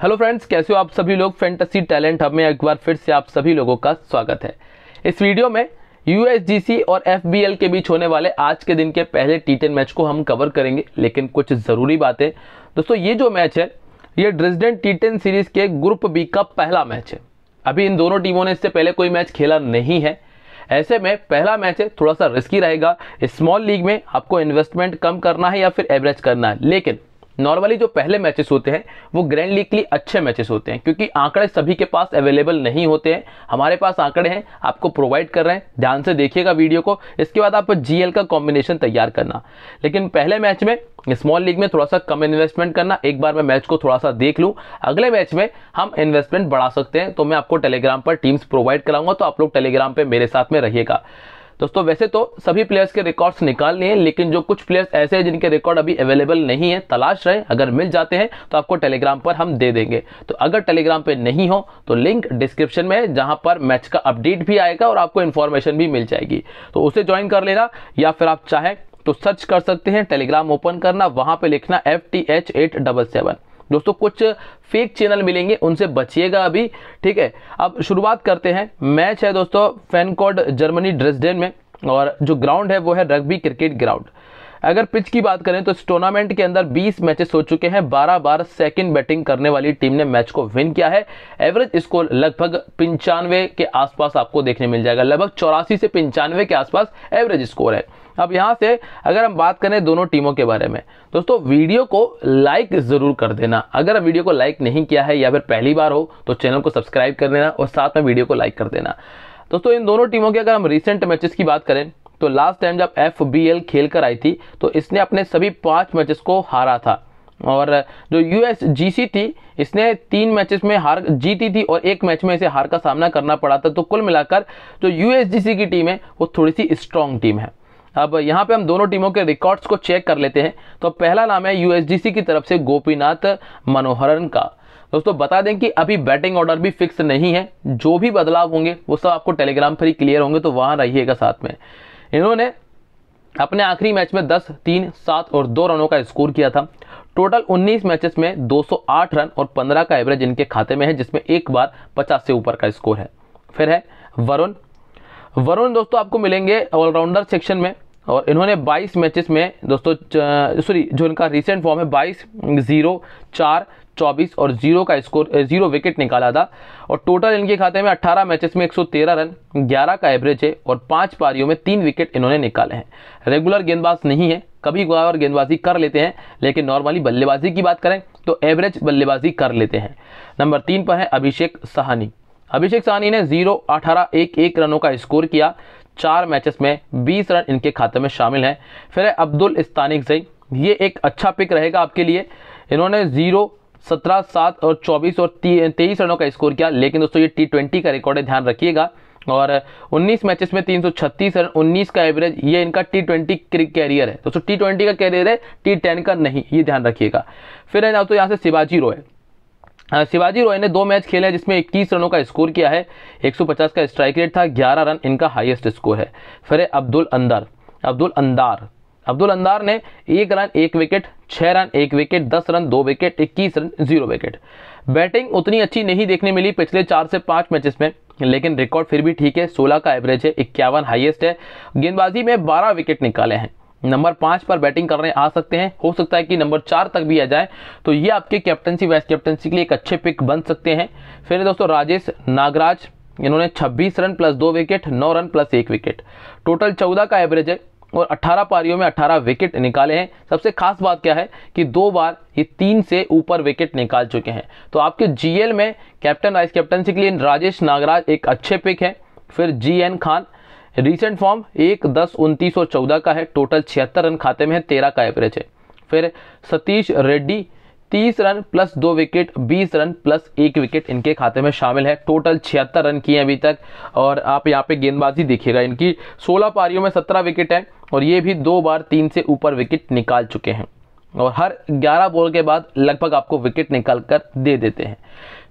Hello friends कैसे हो आप सभी लोग? फैंटेसी टैलेंट हब में एक बार फिर से आप सभी लोगों का स्वागत है। इस वीडियो में यूएसजीसी और एफबीएल के बीच होने वाले आज के दिन के पहले टी टेन मैच को हम कवर करेंगे, लेकिन कुछ ज़रूरी बातें। दोस्तों, ये जो मैच है, ये ड्रेसडेन टी टेन सीरीज़ के ग्रुप बी का पहला मैच है। अभी इन दोनों टीमों ने इससे पहले कोई मैच खेला नहीं है। ऐसे में पहला मैच है, थोड़ा सा रिस्की रहेगा। स्मॉल लीग में आपको इन्वेस्टमेंट कम करना है या फिर एवरेज करना है। लेकिन नॉर्मली जो पहले मैचेस होते हैं, वो ग्रैंड लीग के लिए अच्छे मैचेस होते हैं, क्योंकि आंकड़े सभी के पास अवेलेबल नहीं होते हैं। हमारे पास आंकड़े हैं, आपको प्रोवाइड कर रहे हैं। ध्यान से देखिएगा वीडियो को। इसके बाद आप जीएल का कॉम्बिनेशन तैयार करना। लेकिन पहले मैच में स्मॉल लीग में थोड़ा सा कम इन्वेस्टमेंट करना। एक बार मैं मैच को थोड़ा सा देख लूँ। अगले मैच में हम इन्वेस्टमेंट बढ़ा सकते हैं। तो मैं आपको टेलीग्राम पर टीम्स प्रोवाइड कराऊँगा। तो आप लोग टेलीग्राम पर मेरे साथ में रहिएगा। दोस्तों, वैसे तो सभी प्लेयर्स के रिकॉर्ड्स निकाल लिए लेकिन जो कुछ प्लेयर्स ऐसे हैं जिनके रिकॉर्ड अभी अवेलेबल नहीं है, तलाश रहे, अगर मिल जाते हैं तो आपको टेलीग्राम पर हम दे देंगे। तो अगर टेलीग्राम पे नहीं हो तो लिंक डिस्क्रिप्शन में है, जहाँ पर मैच का अपडेट भी आएगा और आपको इन्फॉर्मेशन भी मिल जाएगी। तो उसे ज्वाइन कर लेना, या फिर आप चाहें तो सर्च कर सकते हैं टेलीग्राम ओपन करना, वहाँ पर लिखना F T H eight double seven दोस्तों, कुछ फेक चैनल मिलेंगे, उनसे बचिएगा अभी, ठीक है? अब शुरुआत करते हैं। मैच है दोस्तों फैनकोड जर्मनी ड्रेसडेन में, और जो ग्राउंड है वो है रग्बी क्रिकेट ग्राउंड अगर पिच की बात करें तो इस टूर्नामेंट के अंदर 20 मैचेस हो चुके हैं 12 बार सेकंड बैटिंग करने वाली टीम ने मैच को विन किया है। एवरेज स्कोर लगभग पंचानवे के आसपास आपको देखने मिल जाएगा, लगभग चौरासी से पंचानवे के आसपास एवरेज स्कोर है। अब यहाँ से अगर हम बात करें दोनों टीमों के बारे में, दोस्तों, वीडियो को लाइक ज़रूर कर देना। अगर वीडियो को लाइक नहीं किया है या फिर पहली बार हो तो चैनल को सब्सक्राइब कर देना और साथ में वीडियो को लाइक कर देना। दोस्तों, इन दोनों टीमों की अगर हम रिसेंट मैचेस की बात करें तो लास्ट टाइम जब एफ़ बी एल खेल कर आई थी तो इसने अपने सभी पाँच मैचेस को हारा था। और जो यू एस जी सी थी, इसने तीन मैचेस में हार जीती थी और एक मैच में इसे हार का सामना करना पड़ा था। तो कुल मिलाकर जो यू एस जी सी की टीम है, वो थोड़ी सी स्ट्रांग टीम है। अब यहाँ पे हम दोनों टीमों के रिकॉर्ड्स को चेक कर लेते हैं। तो पहला नाम है यूएसजीसी की तरफ़ से गोपीनाथ मनोहरन का। दोस्तों बता दें कि अभी बैटिंग ऑर्डर भी फिक्स नहीं है। जो भी बदलाव होंगे वो सब आपको टेलीग्राम पर ही क्लियर होंगे तो वहाँ रहिएगा साथ में। इन्होंने अपने आखिरी मैच में 10, 3, 7 और 2 रनों का स्कोर किया था। टोटल 19 मैचेस में 208 रन और 15 का एवरेज इनके खाते में है जिसमें एक बार 50 से ऊपर का स्कोर है। फिर है वरुण। वरुण दोस्तों आपको मिलेंगे ऑलराउंडर सेक्शन में। और इन्होंने 22 मैचेस में, दोस्तों सॉरी जो इनका रिसेंट फॉर्म है 22 ज़ीरो चार, चौबीस और ज़ीरो का स्कोर ज़ीरो विकेट निकाला था। और टोटल इनके खाते में 18 मैचेस में 113 रन 11 का एवरेज है और पाँच पारियों में तीन विकेट इन्होंने निकाले हैं। रेगुलर गेंदबाज नहीं है, कभी कभार गेंदबाजी कर लेते हैं, लेकिन नॉर्मली बल्लेबाजी की बात करें तो एवरेज बल्लेबाजी कर लेते हैं। नंबर तीन पर है अभिषेक सहानी। अभिषेक सहानी ने ज़ीरो अठारह, एक एक रनों का स्कोर किया। चार मैचेस में 20 रन इनके खाते में शामिल हैं। फिर है अब्दुल इस्तानिक जई। ये एक अच्छा पिक रहेगा आपके लिए। इन्होंने ज़ीरो, सत्रह, सात और चौबीस और तेईस रनों का स्कोर किया। लेकिन दोस्तों, ये टी ट्वेंटी का रिकॉर्ड है, ध्यान रखिएगा। और 19 मैचेस में 336 रन 19 का एवरेज ये इनका टी ट्वेंटी कैरियर है। दोस्तों टी ट्वेंटी का कैरियर है टी टेन का नहीं, ये ध्यान रखिएगा। फिर है ना तो यहाँ से शिवाजी रॉय। शिवाजी रॉय ने दो मैच खेले हैं, जिसमें 21 रनों का स्कोर किया है। 150 का स्ट्राइक रेट था 11 रन इनका हाईएस्ट स्कोर है। फिर है अब्दुल अंदर। अब्दुल अंदार। अब्दुल अंदार ने एक रन, एक विकेट छः रन, एक विकेट, दस रन, दो विकेट, इक्कीस रन, ज़ीरो विकेट। बैटिंग उतनी अच्छी नहीं देखने मिली पिछले चार से पाँच मैचेस में, लेकिन रिकॉर्ड फिर भी ठीक है, सोलह का एवरेज है, इक्यावन हाईएस्ट है। गेंदबाजी में बारह विकेट निकाले हैं। नंबर पाँच पर बैटिंग करने आ सकते हैं। हो सकता है कि नंबर चार तक भी आ जाए। तो ये आपके कैप्टनसी, वाइस कैप्टनसी के लिए एक अच्छे पिक बन सकते हैं। फिर दोस्तों राजेश नागराज, इन्होंने 26 रन प्लस दो विकेट 9 रन प्लस एक विकेट टोटल 14 का एवरेज है और 18 पारियों में 18 विकेट निकाले हैं। सबसे खास बात क्या है कि दो बार ये तीन से ऊपर विकेट निकाल चुके हैं। तो आपके जीएल में कैप्टन वाइस कैप्टनसी के लिए राजेश नागराज एक अच्छे पिक है। फिर G N Khan recent form एक, दस, उनतीस और चौदह का है। टोटल छिहत्तर रन खाते में है, तेरह का एवरेज है। फिर सतीश रेड्डी, तीस रन प्लस दो विकेट बीस रन प्लस एक विकेट इनके खाते में शामिल है। टोटल छिहत्तर रन किए हैं अभी तक और आप यहाँ पे गेंदबाजी देखिएगा। इनकी सोलह पारियों में सत्रह विकेट है और ये भी दो बार तीन से ऊपर विकेट निकाल चुके हैं। और हर 11 बॉल के बाद लगभग आपको विकेट निकाल कर दे देते हैं।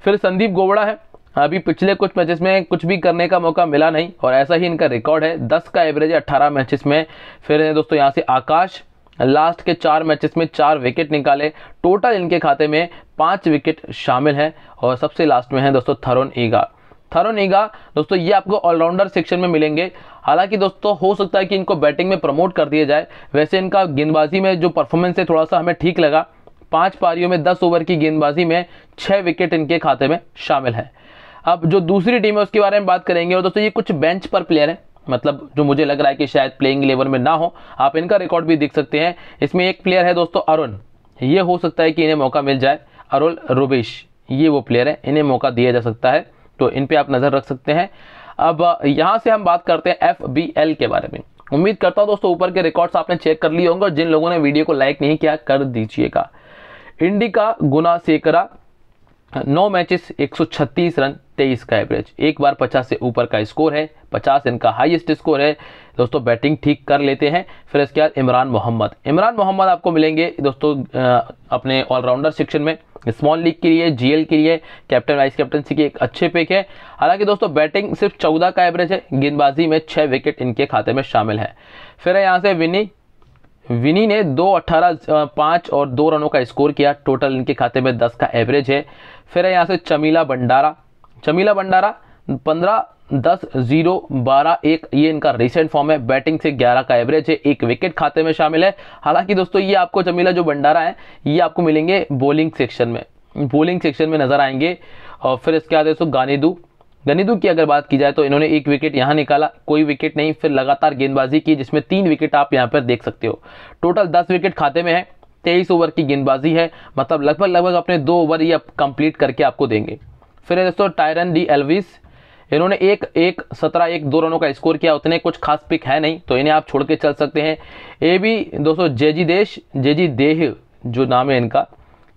फिर संदीप गोवड़ा है अभी पिछले कुछ मैचेस में कुछ भी करने का मौका मिला नहीं, और ऐसा ही इनका रिकॉर्ड है। 10 का एवरेज है 18 मैचेस में। फिर दोस्तों यहाँ से आकाश। लास्ट के चार मैचेस में चार विकेट निकाले। टोटल इनके खाते में पाँच विकेट शामिल हैं, और सबसे लास्ट में है दोस्तों थरोन ईगा थरोन ईगा दोस्तों ये आपको ऑलराउंडर सेक्शन में मिलेंगे। हालाँकि दोस्तों हो सकता है कि इनको बैटिंग में प्रमोट कर दिया जाए। वैसे इनका गेंदबाजी में जो परफॉर्मेंस है थोड़ा सा हमें ठीक लगा। पाँच पारियों में दस ओवर की गेंदबाजी में छह विकेट इनके खाते में शामिल है। अब जो दूसरी टीम है, उसके बारे में बात करेंगे। और दोस्तों, ये कुछ बेंच पर प्लेयर है। मतलब जो मुझे लग रहा है कि शायद प्लेइंग लेवल में ना हो। आप इनका रिकॉर्ड भी देख सकते हैं। इसमें एक प्लेयर है दोस्तों, अरुण। ये हो सकता है कि इन्हें मौका मिल जाए। अरुण रुबेश, ये वो प्लेयर है। इन्हें मौका दिया जा सकता है। तो इन पर आप नज़र रख सकते हैं। अब, यहाँ से हम बात करते हैं एफबीएल के बारे में। उम्मीद करता हूँ दोस्तों, ऊपर के रिकॉर्ड्स आपने चेक कर लिए होंगे। और जिन लोगों ने वीडियो को लाइक नहीं किया, कर दीजिएगा। इंडिका गुना सेकरा नौ मैचेस 136 रन 23 का एवरेज। एक बार 50 से ऊपर का स्कोर है 50 इनका हाईएस्ट स्कोर है। दोस्तों, बैटिंग ठीक कर लेते हैं। फिर इसके बाद इमरान मोहम्मद। इमरान मोहम्मद आपको मिलेंगे, दोस्तों अपने ऑलराउंडर सेक्शन में स्मॉल लीग के लिए जीएल के लिए। कैप्टन वाइस कैप्टनसी की एक अच्छे पिक है। हालाँकि दोस्तों, बैटिंग सिर्फ़ चौदह का एवरेज है। गेंदबाजी में छः विकेट इनके खाते में शामिल है। फिर है यहाँ से विनी। विनी ने दो अट्ठारह पाँच और दो रनों का स्कोर किया। टोटल इनके खाते में दस का एवरेज है। फिर है यहाँ से चमीला भंडारा। चमीला भंडारा पंद्रह, दस, ज़ीरो, बारह, एक, ये इनका रिसेंट फॉर्म है। बैटिंग से ग्यारह का एवरेज है। एक विकेट खाते में शामिल है। हालाँकि दोस्तों, ये आपको चमीला जो भंडारा है, ये आपको मिलेंगे बॉलिंग सेक्शन में। बॉलिंग सेक्शन में नज़र आएँगे। और फिर इसके बाद दोस्तों गानीदू गनीदू की अगर बात की जाए तो इन्होंने एक विकेट यहाँ निकाला, कोई विकेट नहीं, फिर लगातार गेंदबाजी की, जिसमें तीन विकेट आप यहाँ पर देख सकते हो। टोटल दस विकेट खाते में है, तेईस ओवर की गेंदबाजी है मतलब लगभग लगभग अपने दो ओवर ये कंप्लीट करके आपको देंगे। फिर दोस्तों टायरन डी एलविस इन्होंने एक एक सत्रह, एक दो रनों का स्कोर किया, उतने कुछ खास पिक है नहीं तो इन्हें आप छोड़ के चल सकते हैं। ए भी दोस्तों जेजी देश जेजी देह जो नाम है इनका,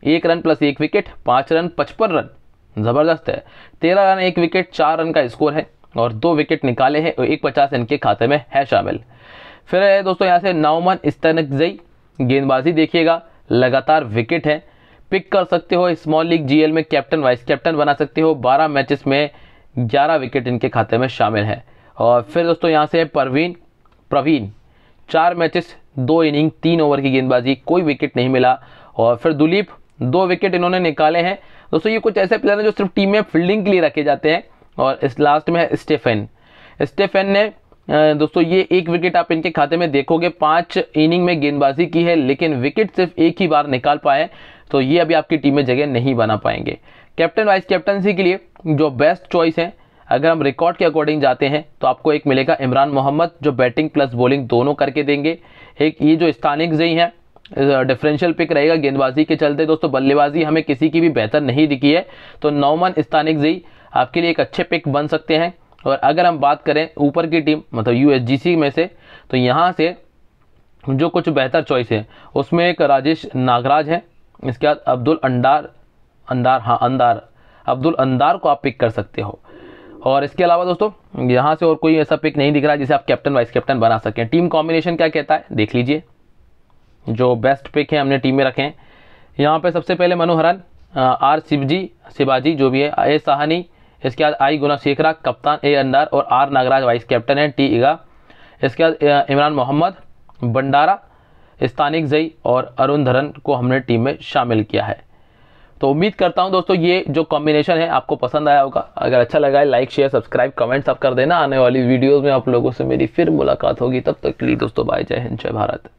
एक रन प्लस एक विकेट पाँच रन, पचपन रन। ज़बरदस्त है। तेरह रन, एक विकेट चार रन का स्कोर है और दो विकेट निकाले हैं और एक पचास इनके खाते में है शामिल। फिर है दोस्तों यहाँ से नौमन इस्तनकजई, गेंदबाजी देखिएगा, लगातार विकेट है। पिक कर सकते हो स्मॉल लीग जीएल में कैप्टन वाइस कैप्टन बना सकते हो। 12 मैचेस में 11 विकेट इनके खाते में शामिल है। और फिर दोस्तों यहाँ से परवीन, प्रवीण। चार मैचेस दो इनिंग तीन ओवर की गेंदबाजी, कोई विकेट नहीं मिला। और फिर दुलीप दो विकेट इन्होंने निकाले हैं। दोस्तों, ये कुछ ऐसे प्लेयर हैं जो सिर्फ़ टीम में फील्डिंग के लिए रखे जाते हैं। और इस लास्ट में है स्टेफेन स्टेफेन ने दोस्तों, ये एक विकेट आप इनके खाते में देखोगे, पाँच इनिंग में गेंदबाजी की है, लेकिन विकेट सिर्फ़ एक ही बार निकाल पाए तो ये अभी आपकी टीम में जगह नहीं बना पाएँगे। कैप्टन वाइस कैप्टनसी के लिए जो बेस्ट चॉइस है, अगर हम रिकॉर्ड के अकॉर्डिंग जाते हैं तो आपको एक मिलेगा इमरान मोहम्मद, जो बैटिंग प्लस बॉलिंग दोनों करके देंगे। एक, ये जो स्थानिक जई है डिफरेंशियल पिक रहेगा गेंदबाजी के चलते। दोस्तों, बल्लेबाजी हमें किसी की भी बेहतर नहीं दिखी है। तो नौमन स्थानिक जई आपके लिए एक अच्छे पिक बन सकते हैं। और अगर हम बात करें ऊपर की टीम मतलब यूएसजीसी में से तो यहाँ से जो कुछ बेहतर चॉइस है, उसमें एक राजेश नागराज है। इसके बाद अब्दुल अंडार अंदार हाँ अंदार, अब्दुल अंदार को आप पिक कर सकते हो। और इसके अलावा दोस्तों, यहाँ से और कोई ऐसा पिक नहीं दिख रहा है जिसे आप कैप्टन वाइस कैप्टन बना सकें। टीम कॉम्बिनेशन क्या कहता है, देख लीजिए। जो बेस्ट पिक है, हमने टीम में रखे हैं। यहाँ पे सबसे पहले मनोहरन आर शिवजी, शिवाजी, जो भी है, ए साहनी, इसके बाद आई गुना शेखरा कप्तान ए अंडार और आर नागराज वाइस कैप्टन है, टी इगा इसके बाद इमरान मोहम्मद, भंडारा, स्थानिक जई और अरुण धरन को हमने टीम में शामिल किया है। तो उम्मीद करता हूँ दोस्तों, ये जो कॉम्बिनेशन है, आपको पसंद आया होगा। अगर अच्छा लगा है लाइक शेयर सब्सक्राइब कमेंट सब कर देना। आने वाली वीडियोस में आप लोगों से मेरी फिर मुलाकात होगी। तब तक के लिए दोस्तों बाय जय हिंद, जय भारत।